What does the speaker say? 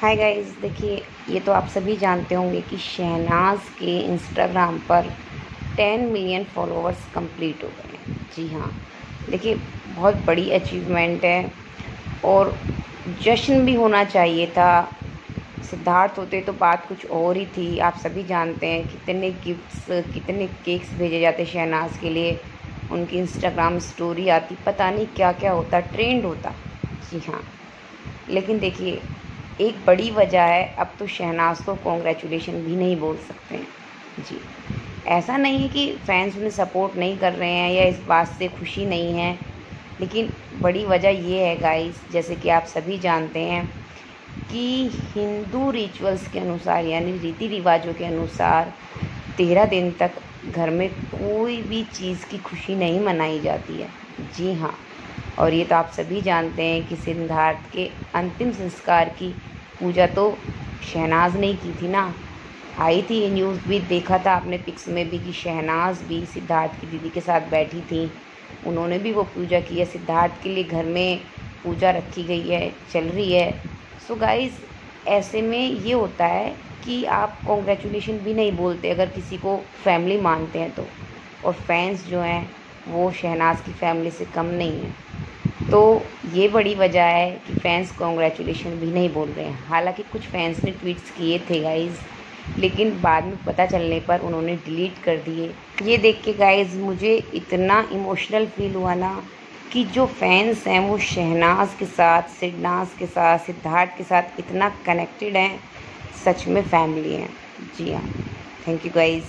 Hi guys देखिए, ये तो आप सभी जानते होंगे कि शहनाज के इंस्टाग्राम पर 10 मिलियन फॉलोअर्स कंप्लीट हो गए जी हाँ देखिए, बहुत बड़ी अचीवमेंट है और जश्न भी होना चाहिए था। सिद्धार्थ होते तो बात कुछ और ही थी। आप सभी जानते हैं कितने गिफ्ट्स कितने केक्स भेजे जाते शहनाज के लिए। उनकी इंस्टाग्राम स्टोरी आती, पता नहीं क्या क्या होता ट्रेंड होता। जी हाँ लेकिन देखिए एक बड़ी वजह है, अब तो शहनाज को कॉन्ग्रेचुलेशन भी नहीं बोल सकते हैं। जी। ऐसा नहीं है कि फैंस उन्हें सपोर्ट नहीं कर रहे हैं या इस बात से खुशी नहीं है, लेकिन बड़ी वजह ये है गाइस जैसे कि आप सभी जानते हैं कि हिंदू रिचुअल्स के अनुसार, यानी रीति रिवाजों के अनुसार तेरह दिन तक घर में कोई भी चीज़ की खुशी नहीं मनाई जाती है। जी हाँ। और ये तो आप सभी जानते हैं कि सिद्धार्थ के अंतिम संस्कार की पूजा तो शहनाज ने की थी ना। आई थी ये न्यूज़ भी, देखा था आपने पिक्स में भी कि शहनाज भी सिद्धार्थ की दीदी के साथ बैठी थी। उन्होंने भी वो पूजा की है। सिद्धार्थ के लिए घर में पूजा रखी गई है, चल रही है। सो गाइस ऐसे में ये होता है कि आप कॉन्ग्रेचुलेशन भी नहीं बोलते अगर किसी को फैमिली मानते हैं तो। और फैंस जो हैं, वो शहनाज की फैमिली से कम नहीं है। तो ये बड़ी वजह है कि फैंस कॉन्ग्रेचुलेशन भी नहीं बोल रहे हैं। हालाँकि कुछ फैंस ने ट्वीट्स किए थे गाइज़ लेकिन बाद में पता चलने पर उन्होंने डिलीट कर दिए। ये देख के गाइज़ मुझे इतना इमोशनल फील हुआ ना कि जो फैंस हैं, वो शहनाज के साथ, सिडनाज के साथ, सिद्धार्थ के साथ इतना कनेक्टेड हैं। सच में फैमिली हैं। जी हाँ। Thank you guys